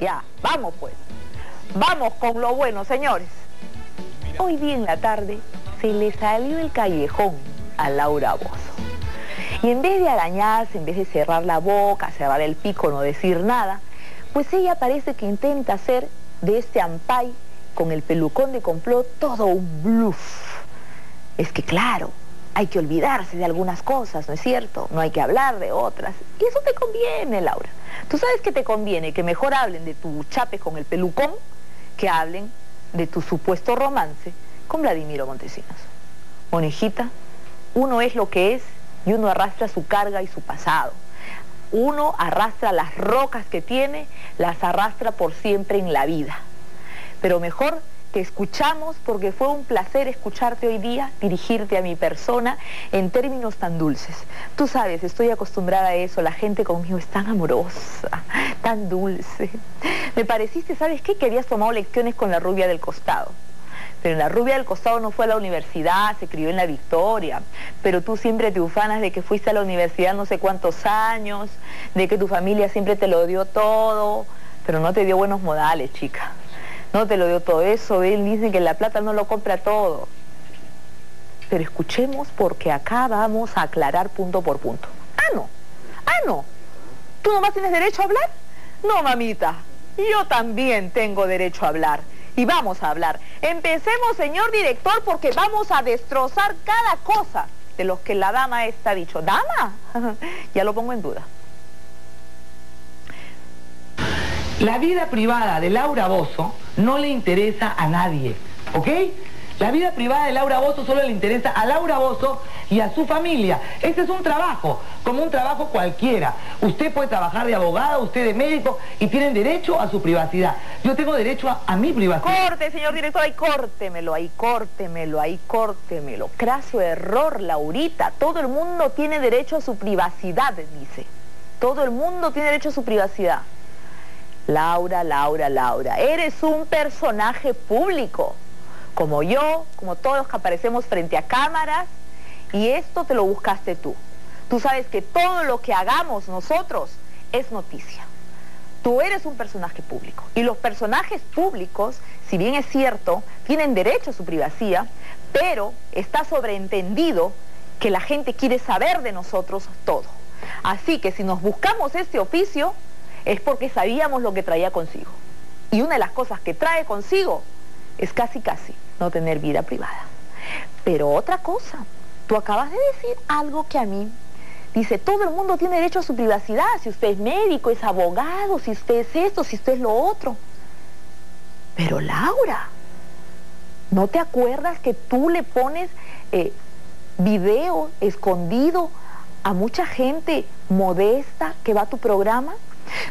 Ya, vamos pues. Vamos con lo bueno, señores. Hoy día en la tarde se le salió el callejón a Laura Bozo. Y en vez de arañarse, en vez de cerrar la boca, cerrar el pico, no decir nada, pues ella parece que intenta hacer de este ampay con el pelucón de complot todo un bluff. Es que claro, hay que olvidarse de algunas cosas, ¿no es cierto? No hay que hablar de otras. Y eso te conviene, Laura. Tú sabes que te conviene que mejor hablen de tu chape con el pelucón que hablen de tu supuesto romance con Vladimiro Montesinos. Monejita, uno es lo que es y uno arrastra su carga y su pasado. Uno arrastra las rocas que tiene, las arrastra por siempre en la vida. Pero mejor escuchamos porque fue un placer escucharte hoy día, dirigirte a mi persona en términos tan dulces. Tú sabes, estoy acostumbrada a eso, la gente conmigo es tan amorosa, tan dulce. Me pareciste, ¿sabes qué? Que habías tomado lecciones con la rubia del costado. Pero la rubia del costado no fue a la universidad, se crió en la Victoria. Pero tú siempre te ufanas de que fuiste a la universidad no sé cuántos años, de que tu familia siempre te lo dio todo, pero no te dio buenos modales, chica. No te lo dio todo eso, él dice que la plata no lo compra todo. Pero escuchemos porque acá vamos a aclarar punto por punto. Ah, no. Ah, no. ¿Tú nomás tienes derecho a hablar? No, mamita. Yo también tengo derecho a hablar y vamos a hablar. Empecemos, señor director, porque vamos a destrozar cada cosa de lo que la dama está dicho. ¿Dama? ya lo pongo en duda. La vida privada de Laura Bozo no le interesa a nadie, ¿ok? La vida privada de Laura Bozo solo le interesa a Laura Bozo y a su familia. Este es un trabajo, como un trabajo cualquiera. Usted puede trabajar de abogado, usted de médico y tienen derecho a su privacidad. Yo tengo derecho a, mi privacidad. Corte, señor director, ahí córtemelo, ahí córtemelo, ahí córtemelo. Craso error, Laurita. Todo el mundo tiene derecho a su privacidad, dice. Todo el mundo tiene derecho a su privacidad. Laura, Laura, Laura, eres un personaje público como yo, como todos los que aparecemos frente a cámaras, y esto te lo buscaste tú. Tú sabes que todo lo que hagamos nosotros es noticia. Tú eres un personaje público y los personajes públicos, si bien es cierto, tienen derecho a su privacidad, pero está sobreentendido que la gente quiere saber de nosotros todo. Así que si nos buscamos este oficio es porque sabíamos lo que traía consigo. Y una de las cosas que trae consigo es casi casi no tener vida privada. Pero otra cosa, tú acabas de decir algo que a mí dice, todo el mundo tiene derecho a su privacidad, si usted es médico, es abogado, si usted es esto, si usted es lo otro. Pero Laura, ¿no te acuerdas que tú le pones eh, video escondido a mucha gente modesta que va a tu programa?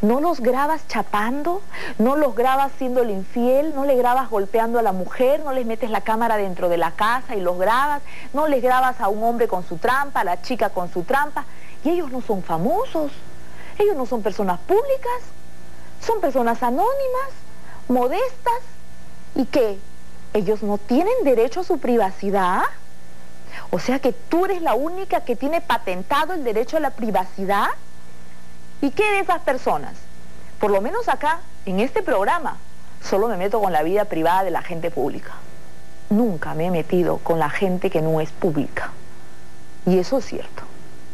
No los grabas chapando, no los grabas siendo el infiel, no le grabas golpeando a la mujer, no les metes la cámara dentro de la casa y los grabas, no les grabas a un hombre con su trampa, a la chica con su trampa. Y ellos no son famosos, ellos no son personas públicas, son personas anónimas, modestas. ¿Y qué? ¿Ellos no tienen derecho a su privacidad? O sea que tú eres la única que tiene patentado el derecho a la privacidad. ¿Y qué de esas personas? Por lo menos acá, en este programa, solo me meto con la vida privada de la gente pública. Nunca me he metido con la gente que no es pública. Y eso es cierto.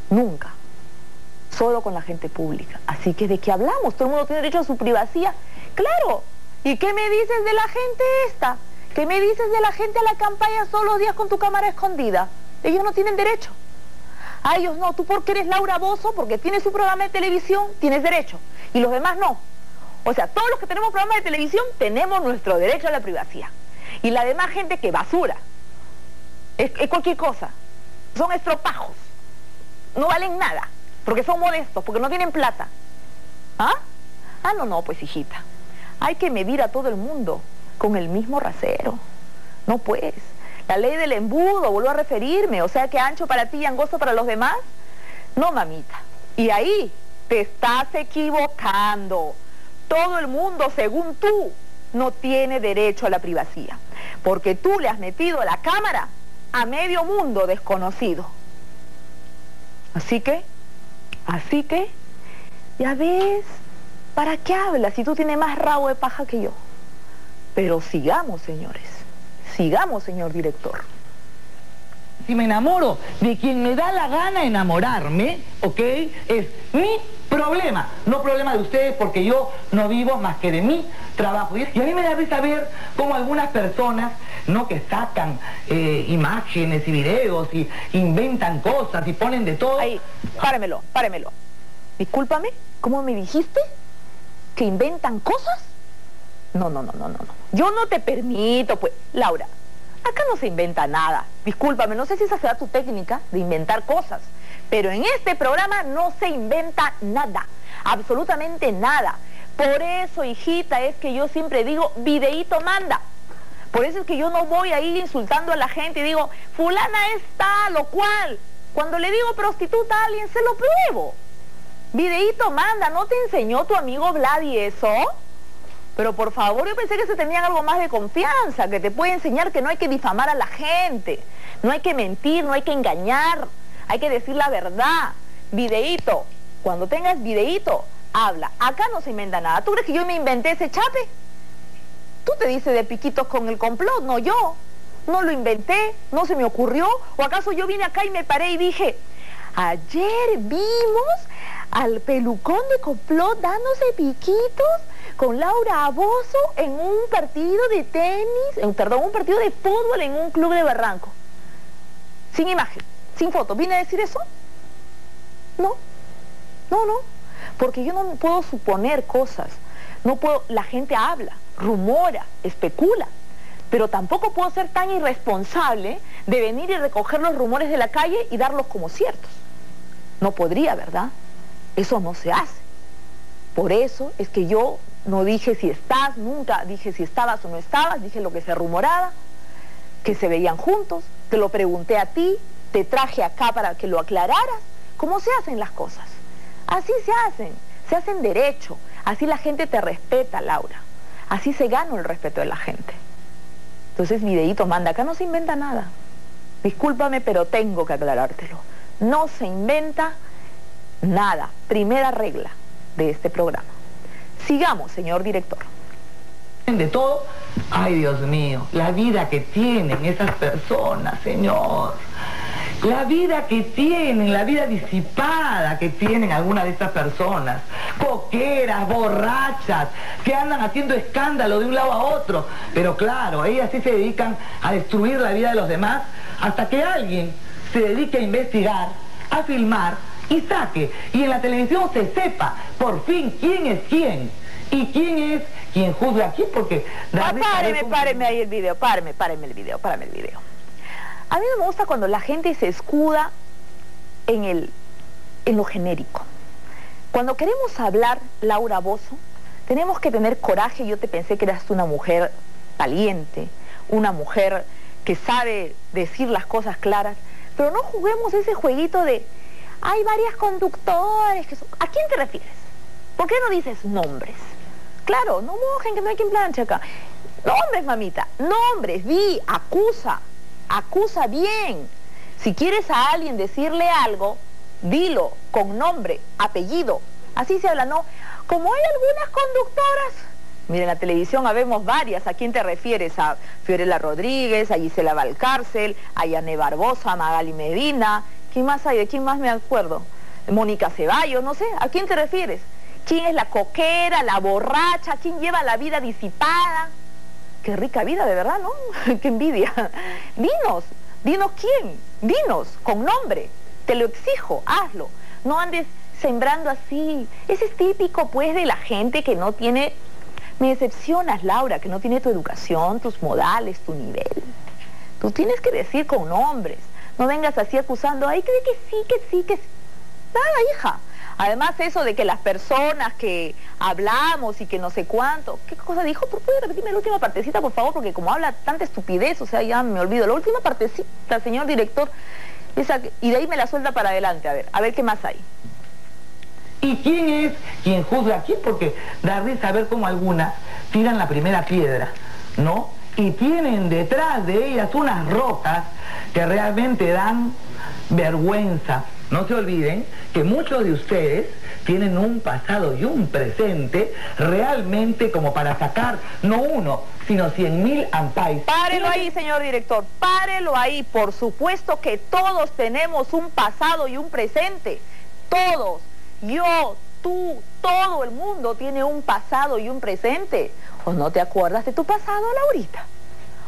Nunca. Solo con la gente pública. Así que ¿de qué hablamos? Todo el mundo tiene derecho a su privacidad. Claro. ¿Y qué me dices de la gente esta? ¿Qué me dices de la gente a la campaña los días con tu cámara escondida? Ellos no tienen derecho. A ellos no, tú porque eres Laura Bozo, porque tienes un programa de televisión, tienes derecho. Y los demás no. O sea, todos los que tenemos programas de televisión tenemos nuestro derecho a la privacidad. Y la demás gente que basura. Es, cualquier cosa. Son estropajos. No valen nada. Porque son modestos, porque no tienen plata. ¿Ah? Ah, no, no, pues hijita. Hay que medir a todo el mundo con el mismo rasero. No pues. La ley del embudo, vuelvo a referirme, o sea que ancho para ti y angosto para los demás. No, mamita. Y ahí te estás equivocando. Todo el mundo, según tú, no tiene derecho a la privacidad. Porque tú le has metido la cámara a medio mundo desconocido. Así que, así que, ya ves, ¿Para qué hablas si tú tienes más rabo de paja que yo? Pero sigamos, señores. Sigamos, señor director. Si me enamoro de quien me da la gana enamorarme, ¿ok? Es mi problema, no problema de ustedes porque yo no vivo más que de mi trabajo. Y a mí me da risa ver cómo algunas personas, ¿no? Que sacan eh, imágenes y videos y inventan cosas y ponen de todo. Ahí, páremelo, páremelo. Discúlpame, ¿cómo me dijiste? ¿Que inventan cosas? No, no, no, no, no. Yo no te permito, pues. Laura, acá no se inventa nada. Discúlpame, no sé si esa será tu técnica de inventar cosas. Pero en este programa no se inventa nada, absolutamente nada. Por eso, hijita, es que yo siempre digo, videíto manda. Por eso es que yo no voy a ir insultando a la gente y digo, fulana está lo cual. Cuando le digo prostituta a alguien, se lo pruebo. Videíto manda, ¿no te enseñó tu amigo Vladi eso? Pero por favor, yo pensé que se tenían algo más de confianza, que te puede enseñar que no hay que difamar a la gente, no hay que mentir, no hay que engañar, hay que decir la verdad. Videíto, cuando tengas videíto, habla. Acá no se inventa nada. ¿Tú crees que yo me inventé ese chape? Tú te dices de piquitos con el complot, no yo. No lo inventé, no se me ocurrió. ¿O acaso yo vine acá y me paré y dije, ayer vimos al pelucón de complot dándose piquitos con Laura Aboso en un partido de tenis, en, perdón, un partido de fútbol en un club de Barranco. Sin imagen sin foto. ¿Vine a decir eso? No, no, no. Porque yo no puedo suponer cosas. No puedo, la gente habla, rumora, especula. Pero tampoco puedo ser tan irresponsable de venir y recoger los rumores de la calle y darlos como ciertos. No podría, ¿verdad? Eso no se hace. Por eso es que yo no dije si estás, nunca dije si estabas o no estabas, dije lo que se rumoraba, que se veían juntos, te lo pregunté a ti, te traje acá para que lo aclararas. ¿Cómo se hacen las cosas? Así se hacen, se hacen derecho. Así la gente te respeta, Laura. Así se gana el respeto de la gente. Entonces, videíto manda, acá no se inventa nada. Discúlpame, pero tengo que aclarártelo. No se inventa nada. Primera regla de este programa. Sigamos, señor director. De todo, ay Dios mío, la vida que tienen esas personas, señor la vida que tienen, la vida disipada que tienen algunas de estas personas, coqueras, borrachas, que andan haciendo escándalo de un lado a otro. Pero claro, ellas sí se dedican a destruir la vida de los demás hasta que alguien se dedique a investigar, a filmar y saque. Y en la televisión se sepa por fin quién es quién. ¿Y quién es quien juzga aquí? Porque... Ah, páreme, páreme ahí el video, páreme, páreme el video, páreme el video. A mí me gusta cuando la gente se escuda en, el, en lo genérico. Cuando queremos hablar, Laura Bozo, tenemos que tener coraje. Yo te pensé que eras una mujer valiente, una mujer que sabe decir las cosas claras, pero no juguemos ese jueguito de hay varias conductores. Que ¿A quién te refieres? ¿Por qué no dices nombres? Claro, no mojen, que no hay quien planche acá. Nombres, mamita, nombres, di, acusa, acusa bien. Si quieres a alguien decirle algo, dilo con nombre, apellido. Así se habla, ¿no? Como hay algunas conductoras, mire, en la televisión habemos varias. ¿A quién te refieres? A Fiorella Rodríguez, a Gisela Valcárcel, a Yane Barbosa, a Magali Medina. ¿Quién más hay? ¿De quién más me acuerdo? Mónica Ceballos, no sé. ¿A quién te refieres? ¿Quién es la coquera, la borracha? ¿Quién lleva la vida disipada? Qué rica vida, de verdad, ¿no? Qué envidia. Dinos, dinos quién, dinos, con nombre. Te lo exijo, hazlo. No andes sembrando así. Ese es típico, pues, de la gente que no tiene... Me decepcionas, Laura, que no tiene tu educación, tus modales, tu nivel. Tú tienes que decir con nombres. No vengas así acusando, ay, que sí, que sí, que sí. Nada, hija. Además eso de que las personas que hablamos y que no sé cuánto, ¿qué cosa dijo? ¿Puede repetirme la última partecita, por favor? Porque como habla tanta estupidez, o sea, ya me olvido. La última partecita, señor director, y de ahí me la suelta para adelante, a ver, a ver qué más hay. ¿Y quién es quien juzga aquí? Porque da risa saber cómo algunas tiran la primera piedra, ¿no? Y tienen detrás de ellas unas rocas que realmente dan vergüenza. No se olviden que muchos de ustedes tienen un pasado y un presente realmente como para sacar no uno, sino cien mil ampais. Párelo ahí, señor director, párelo ahí. Por supuesto que todos tenemos un pasado y un presente. Todos. Yo, tú, todo el mundo tiene un pasado y un presente. ¿O no te acuerdas de tu pasado, Laurita?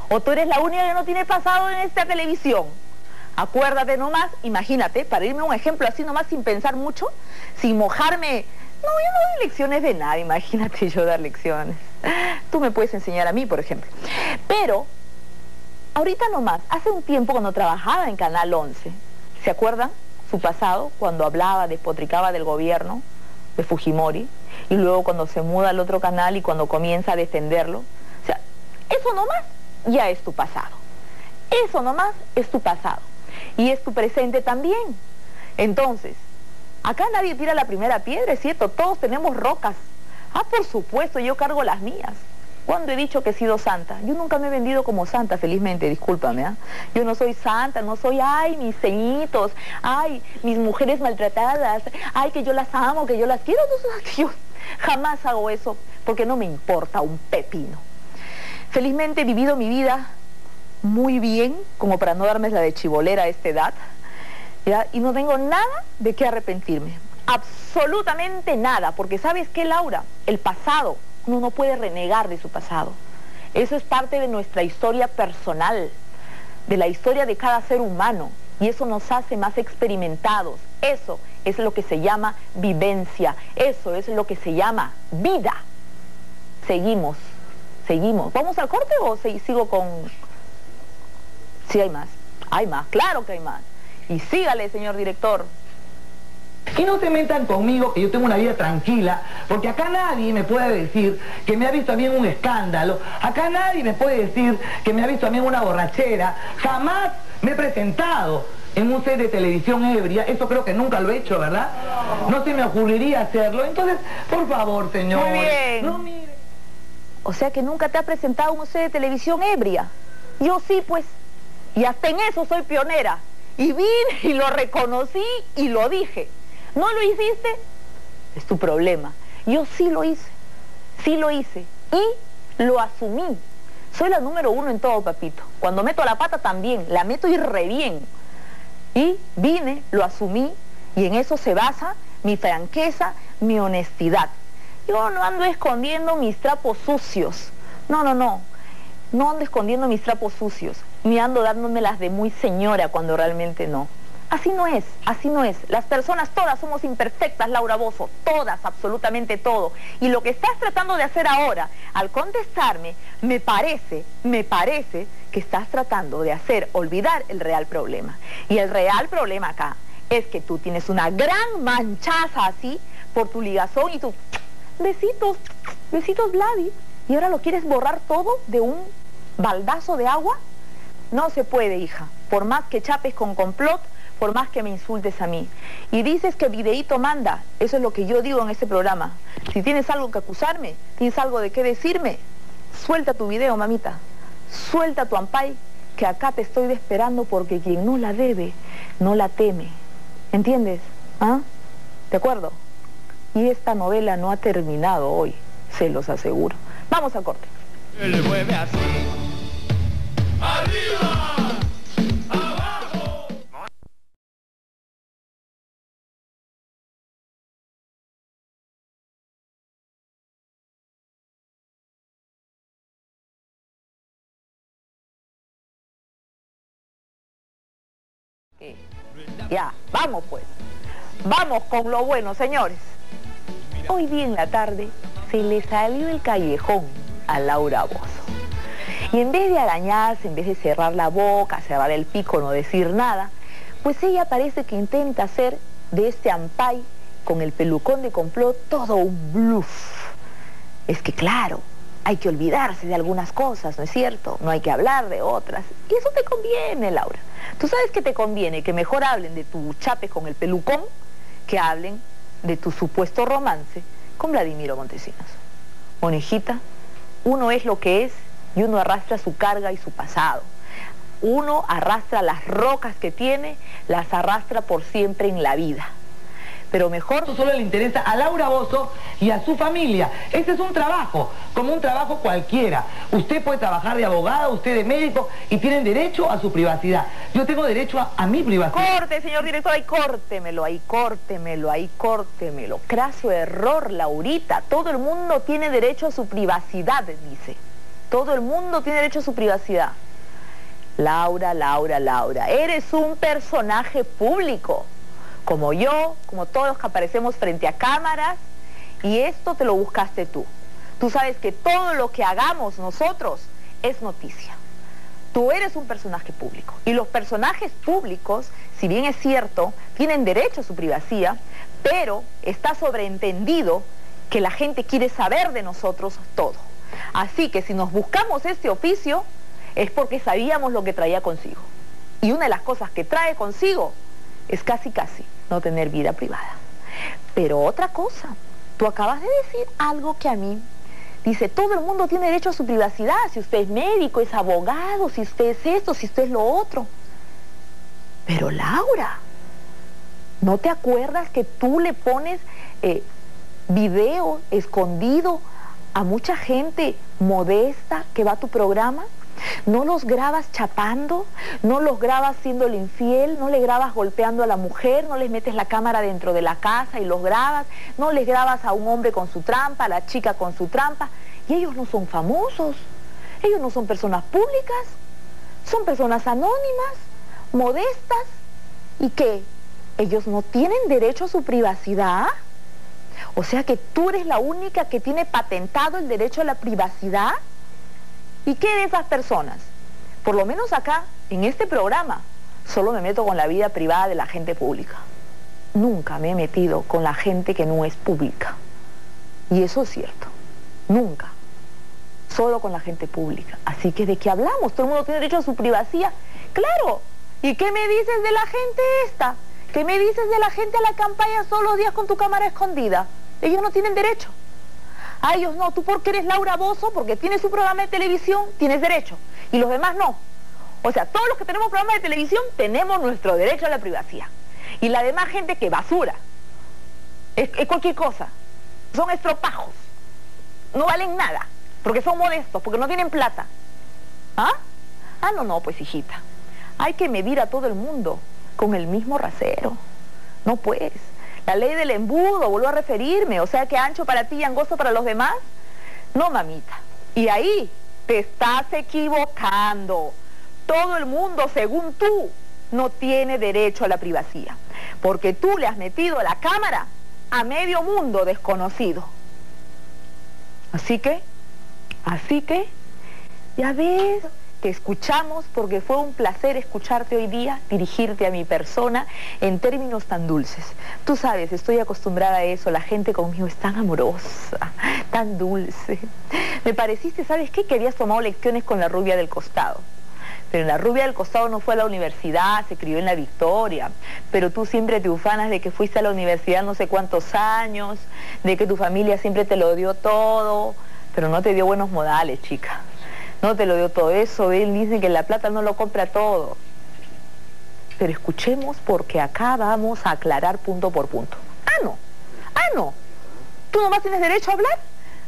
¿O tú eres la única que no tiene pasado en esta televisión? Acuérdate nomás, imagínate, para irme un ejemplo así nomás sin pensar mucho, sin mojarme. No, yo no doy lecciones de nada, imagínate yo dar lecciones. Tú me puedes enseñar a mí, por ejemplo. Pero, ahorita nomás, hace un tiempo cuando trabajaba en Canal 11, ¿se acuerdan? Su pasado, cuando hablaba, despotricaba del gobierno de Fujimori, y luego cuando se muda al otro canal y cuando comienza a defenderlo. O sea, eso nomás ya es tu pasado. Eso nomás es tu pasado y es tu presente también. Entonces, acá nadie tira la primera piedra, es cierto, todos tenemos rocas. Ah, por supuesto, yo cargo las mías. ¿Cuándo he dicho que he sido santa? Yo nunca me he vendido como santa, felizmente, discúlpame. ¿ah? Yo no soy santa, no soy, ay, mis ceñitos, ay, mis mujeres maltratadas, ay, que yo las amo, que yo las quiero. No, yo jamás hago eso porque no me importa un pepino. Felizmente he vivido mi vida muy bien, como para no darme la de chibolera a esta edad, y no tengo nada de qué arrepentirme. Absolutamente nada, porque ¿sabes qué, Laura? El pasado, uno no puede renegar de su pasado. Eso es parte de nuestra historia personal, de la historia de cada ser humano, y eso nos hace más experimentados. Eso es lo que se llama vivencia, eso es lo que se llama vida. Seguimos, seguimos. ¿Vamos al corte o sigo con, Sí hay más, hay más, claro que hay más. Y sígale, señor director. Y no se metan conmigo que yo tengo una vida tranquila, porque acá nadie me puede decir que me ha visto a mí en un escándalo, acá nadie me puede decir que me ha visto a mí en una borrachera, jamás me he presentado en un set de televisión ebria, eso creo que nunca lo he hecho, ¿verdad? No se me ocurriría hacerlo, entonces, por favor, señor. Muy bien. No mire. O sea que nunca te ha presentado un set de televisión ebria. Yo sí, pues. Y hasta en eso soy pionera. Y vine y lo reconocí y lo dije. ¿No lo hiciste? Es tu problema. Yo sí lo hice. Sí lo hice. Y lo asumí. Soy la número uno en todo, papito. Cuando meto la pata también. La meto y re bien. Y vine, lo asumí. Y en eso se basa mi franqueza, mi honestidad. Yo no ando escondiendo mis trapos sucios. No, no, no. No ando escondiendo mis trapos sucios ni ando dándomelas de muy señora cuando realmente no. Así no es, así no es. Las personas todas somos imperfectas, Laura Bozo, todas, absolutamente todo. Y lo que estás tratando de hacer ahora, al contestarme, me parece, me parece que estás tratando de hacer olvidar el real problema. Y el real problema acá es que tú tienes una gran manchaza así por tu ligazón y tu besitos, besitos Vladi. Y ahora lo quieres borrar todo de un baldazo de agua no se puede, hija. Por más que chapes con complot, por más que me insultes a mí. Y dices que videíto manda. Eso es lo que yo digo en este programa. Si tienes algo que acusarme, tienes algo de qué decirme, suelta tu video, mamita. Suelta tu ampay, que acá te estoy esperando porque quien no la debe, no la teme. ¿Entiendes? ¿Ah? ¿De acuerdo? Y esta novela no ha terminado hoy, se los aseguro. Vamos a corte. Ya, vamos pues. Vamos con lo bueno, señores. Hoy día en la tarde se le salió el callejón a Laura Bozo. Y en vez de arañarse, en vez de cerrar la boca, cerrar el pico, no decir nada, pues ella parece que intenta hacer de este ampay con el pelucón de complot todo un bluff. Es que claro, hay que olvidarse de algunas cosas, ¿no es cierto? No hay que hablar de otras. Y eso te conviene, Laura. Tú sabes que te conviene que mejor hablen de tu chape con el pelucón que hablen de tu supuesto romance con Vladimiro Montesinos. Monejita, uno es lo que es y uno arrastra su carga y su pasado. Uno arrastra las rocas que tiene, las arrastra por siempre en la vida. pero mejor solo le interesa a Laura Bozo y a su familia. Este es un trabajo, como un trabajo cualquiera. Usted puede trabajar de abogado, usted de médico y tienen derecho a su privacidad. Yo tengo derecho a, mi privacidad. Corte, señor director, ahí córtemelo, ahí córtemelo, ahí córtemelo. Craso error, Laurita. Todo el mundo tiene derecho a su privacidad, dice. Todo el mundo tiene derecho a su privacidad. Laura, Laura, Laura, eres un personaje público como yo, como todos los que aparecemos frente a cámaras, y esto te lo buscaste tú. Tú sabes que todo lo que hagamos nosotros es noticia. Tú eres un personaje público y los personajes públicos, si bien es cierto, tienen derecho a su privacidad, pero está sobreentendido que la gente quiere saber de nosotros todo. Así que si nos buscamos este oficio es porque sabíamos lo que traía consigo. Y una de las cosas que trae consigo es casi casi no tener vida privada. Pero otra cosa, tú acabas de decir algo que a mí dice, todo el mundo tiene derecho a su privacidad, si usted es médico, es abogado, si usted es esto, si usted es lo otro. Pero Laura, ¿no te acuerdas que tú le pones eh, video escondido a mucha gente modesta que va a tu programa? No los grabas chapando, no los grabas siendo el infiel, no le grabas golpeando a la mujer, no les metes la cámara dentro de la casa y los grabas, no les grabas a un hombre con su trampa, a la chica con su trampa. Y ellos no son famosos, ellos no son personas públicas, son personas anónimas, modestas. ¿Y qué? ¿Ellos no tienen derecho a su privacidad? O sea que tú eres la única que tiene patentado el derecho a la privacidad. ¿Y qué de esas personas? Por lo menos acá, en este programa, solo me meto con la vida privada de la gente pública. Nunca me he metido con la gente que no es pública. Y eso es cierto. Nunca. Solo con la gente pública. Así que ¿de qué hablamos? Todo el mundo tiene derecho a su privacidad. Claro. ¿Y qué me dices de la gente esta? ¿Qué me dices de la gente a la campaña todos días con tu cámara escondida? Ellos no tienen derecho. A ellos no, tú porque eres Laura Bozo, porque tienes un programa de televisión, tienes derecho. Y los demás no. O sea, todos los que tenemos programas de televisión tenemos nuestro derecho a la privacidad. Y la demás gente que basura. Es, cualquier cosa. Son estropajos. No valen nada. Porque son modestos, porque no tienen plata. ¿Ah? Ah, no, no, pues hijita. Hay que medir a todo el mundo con el mismo rasero. No pues. La ley del embudo, vuelvo a referirme, o sea que ancho para ti y angosto para los demás. No, mamita. Y ahí te estás equivocando. Todo el mundo, según tú, no tiene derecho a la privacidad. Porque tú le has metido la cámara a medio mundo desconocido. Así que, así que, ya ves, te escuchamos porque fue un placer escucharte hoy día, dirigirte a mi persona en términos tan dulces. Tú sabes, estoy acostumbrada a eso, la gente conmigo es tan amorosa, tan dulce. Me pareciste, ¿sabes qué? Que habías tomado lecciones con la rubia del costado. Pero la rubia del costado no fue a la universidad, se crió en la Victoria. Pero tú siempre te ufanas de que fuiste a la universidad no sé cuántos años, de que tu familia siempre te lo dio todo, pero no te dio buenos modales, chica. No te lo dio todo eso, él dice que la plata no lo compra todo. Pero escuchemos porque acá vamos a aclarar punto por punto. Ah, no. Ah, no. ¿Tú nomás tienes derecho a hablar?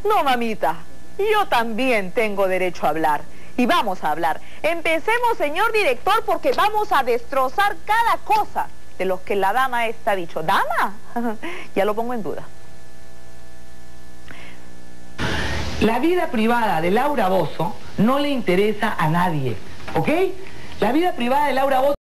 No, mamita. Yo también tengo derecho a hablar. Y vamos a hablar. Empecemos, señor director, porque vamos a destrozar cada cosa de los que la dama está dicho. ¿Dama? ya lo pongo en duda. La vida privada de Laura Bozo no le interesa a nadie, ¿ok? La vida privada de Laura Bozo